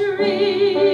dream.